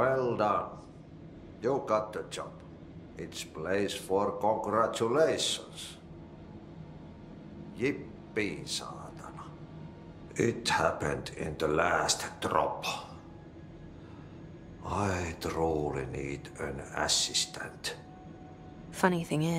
Well done. You got the job. It's place for congratulations. Yippee, saatana. It happened in the last drop. I truly need an assistant. Funny thing is,